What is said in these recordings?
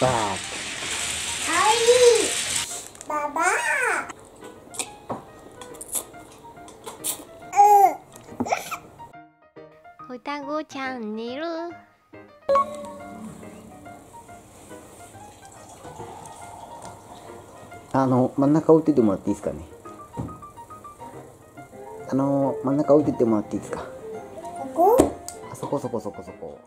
バー。はい。ババ双子チャンネルあの真ん中置いててもらっていいですかね？あの真ん中置いててもらっていいですか？ここ？あそこそこそこそこ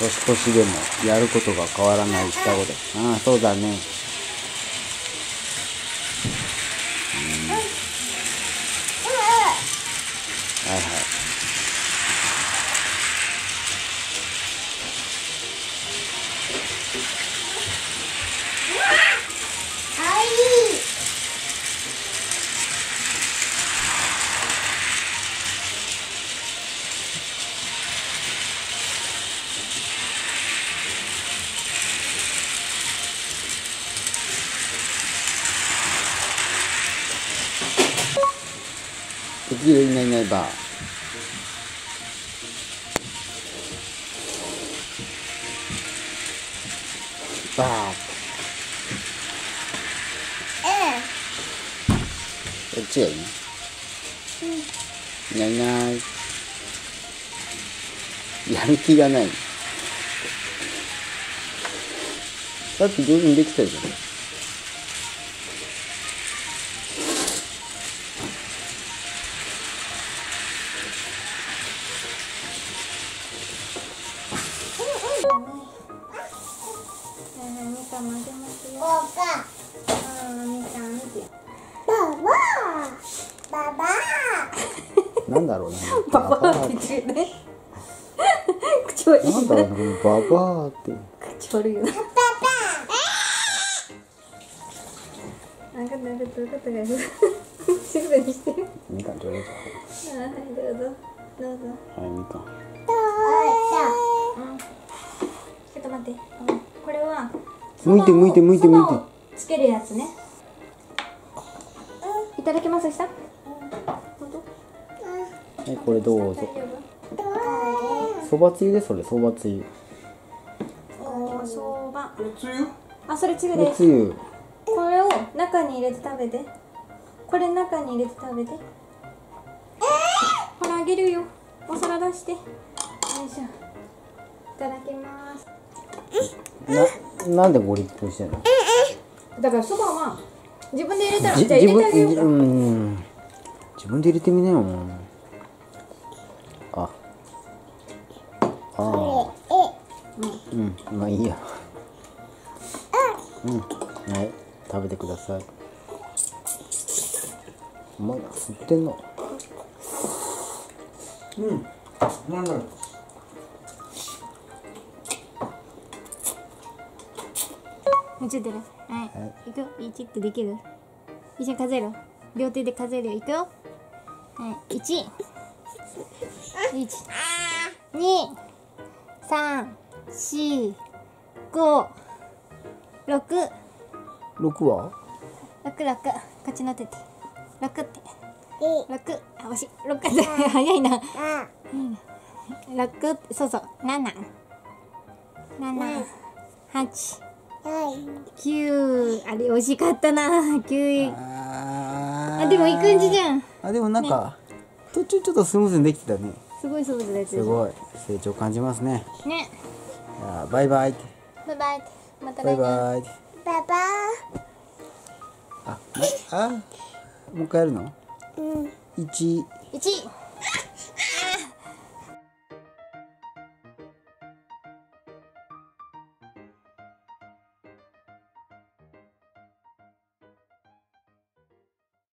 年越しでもやることが変わらない双子でああそうだね。敵いないいないばバーえこっちがいいいないいないやる気がないさっき上手にできたじゃんますよおかあーみかん見て。ババババ なんだろうねって言うね。口悪いなんだろうねババーって。口悪いよななんかなんかどういうことが静かにしてる。みかんちょうはいどうぞ。どうぞはいみかん。うん。ちょっと待って。うんこれは向いて向いて向いて向いて。つけるやつね。いただけますした？はいこれどうぞ。そばつゆでそれそばつゆ。おそば。あそれつゆです。でつゆ。これを中に入れて食べて。これ中に入れて食べて。ほらあげるよ。お皿出して。よいしょ。いただきます。ななんでご立腹してんの？だからそばは自分で入れたらじじゃあ入自分れてあげようか。うん自分で入れてみなよあ。ああ。うん。まあいいや。うん。はい。食べてください。お前ら吸ってんの？うん。なんだろう映って。るはい、い、く？よ1ってできる？一緒に数える両手で数えるよ。いくよ。はい。1 1 2 3 4 5 6 6は？六六。こっちの手て六って。六。あ惜しい。六って 早いな。六ってそうそう。七。七。八九あれ惜しかったな。九ああでもいい感じじゃん。あでもなんか、途中ちょっとスムーズにできてたね。すごいそうですすごい。成長感じますね。ね。じゃあバイバイバイバイ。またバイ来年バイババああもう一回やるの？うん。一。一